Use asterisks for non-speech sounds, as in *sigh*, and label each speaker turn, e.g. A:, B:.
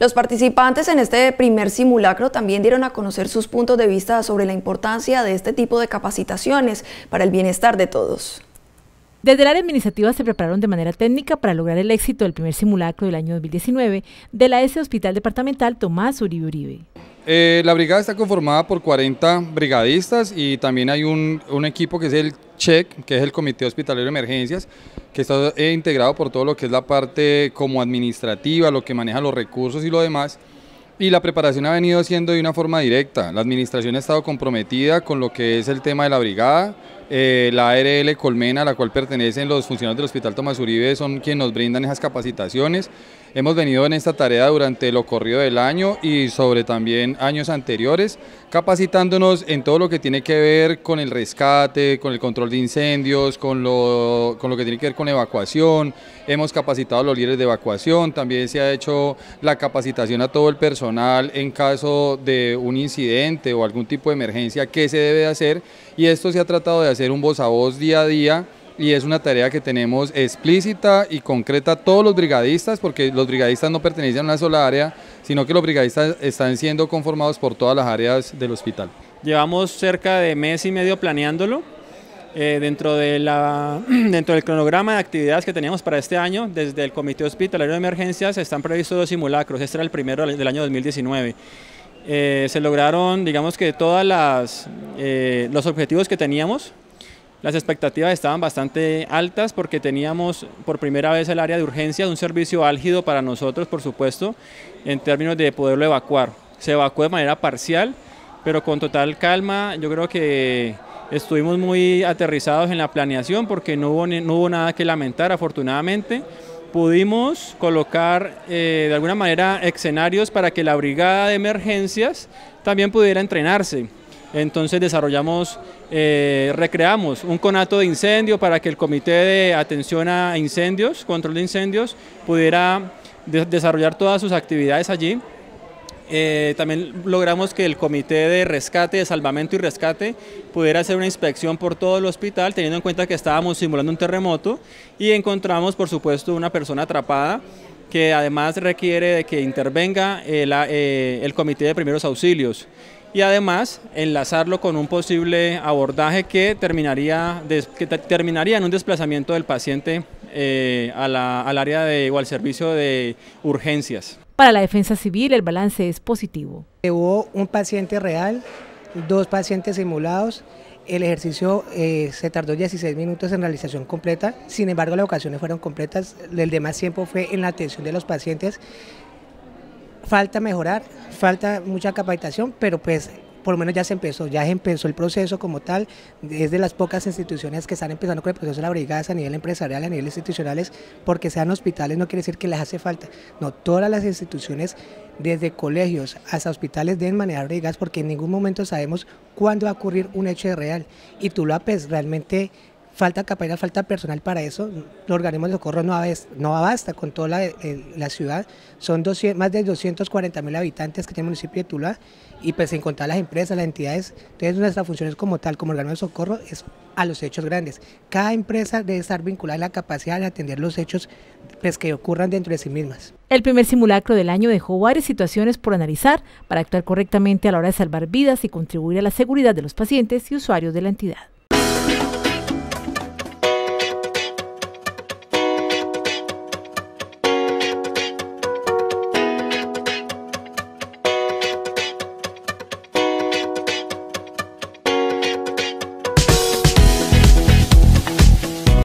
A: Los participantes en este primer simulacro también dieron a conocer sus puntos de vista sobre la importancia de este tipo de capacitaciones para el bienestar de todos.
B: Desde el área administrativa se prepararon de manera técnica para lograr el éxito del primer simulacro del año 2019 de la S Hospital Departamental Tomás Uribe Uribe.
C: Eh, la brigada está conformada por 40 brigadistas y también hay un, equipo que es el CHEC, que es el Comité Hospitalario de Emergencias, que está eh, integrado por todo lo que es la parte como administrativa, lo que maneja los recursos y lo demás. Y la preparación ha venido siendo de una forma directa. La administración ha estado comprometida con lo que es el tema de la brigada, eh, la ARL Colmena, a la cual pertenecen los funcionarios del Hospital Tomás Uribe, son quienes nos brindan esas capacitaciones. Hemos venido en esta tarea durante lo corrido del año y sobre también años anteriores, capacitándonos en todo lo que tiene que ver con el rescate, con el control de incendios, con lo, con lo que tiene que ver con evacuación. Hemos capacitado a los líderes de evacuación, también se ha hecho la capacitación a todo el personal en caso de un incidente o algún tipo de emergencia, qué se debe hacer y esto se ha tratado de hacer un voz a voz día a día y es una tarea que tenemos explícita y concreta todos los brigadistas, porque los brigadistas no pertenecen a una sola área, sino que los brigadistas están siendo conformados por todas las áreas del hospital.
D: Llevamos cerca de mes y medio planeándolo. Eh, dentro, de la, *clears throat* dentro del cronograma de actividades que teníamos para este año, desde el Comité Hospitalario de Emergencias están previstos dos simulacros, este era el primero del año 2019. Eh, se lograron, digamos que todos eh, los objetivos que teníamos, las expectativas estaban bastante altas porque teníamos por primera vez el área de urgencia, un servicio álgido para nosotros, por supuesto, en términos de poderlo evacuar. Se evacuó de manera parcial, pero con total calma. Yo creo que estuvimos muy aterrizados en la planeación porque no hubo, no hubo nada que lamentar, afortunadamente. Pudimos colocar eh, de alguna manera escenarios para que la brigada de emergencias también pudiera entrenarse entonces desarrollamos, eh, recreamos un conato de incendio para que el Comité de Atención a Incendios, Control de Incendios, pudiera desarrollar todas sus actividades allí. Eh, también logramos que el Comité de Rescate, de Salvamento y Rescate pudiera hacer una inspección por todo el hospital, teniendo en cuenta que estábamos simulando un terremoto y encontramos, por supuesto, una persona atrapada que además requiere de que intervenga el, eh, el Comité de Primeros Auxilios y además enlazarlo con un posible abordaje que terminaría, que terminaría en un desplazamiento del paciente eh, al área de, o al servicio de urgencias.
B: Para la defensa civil el balance es positivo.
E: Hubo un paciente real, dos pacientes simulados, el ejercicio eh, se tardó 16 minutos en realización completa, sin embargo las ocasiones fueron completas, el demás tiempo fue en la atención de los pacientes falta mejorar, falta mucha capacitación, pero pues por lo menos ya se empezó, ya empezó el proceso como tal, es de las pocas instituciones que están empezando con el proceso de la brigada a nivel empresarial, a nivel institucionales, porque sean hospitales no quiere decir que les hace falta, no, todas las instituciones, desde colegios hasta hospitales deben manejar brigadas porque en ningún momento sabemos cuándo va a ocurrir un hecho real. Y tú lo apes realmente falta capacidad, falta personal para eso. Los organismos de socorro no, no basta con toda la, la ciudad. Son más de 240 mil habitantes que tiene el municipio de Tula y pues en contar las empresas, las entidades. Entonces nuestra función es como tal, como organismo de socorro, es a los hechos grandes. Cada empresa debe estar vinculada a la capacidad de atender los hechos pues, que ocurran dentro de sí mismas.
B: El primer simulacro del año dejó varias situaciones por analizar para actuar correctamente a la hora de salvar vidas y contribuir a la seguridad de los pacientes y usuarios de la entidad.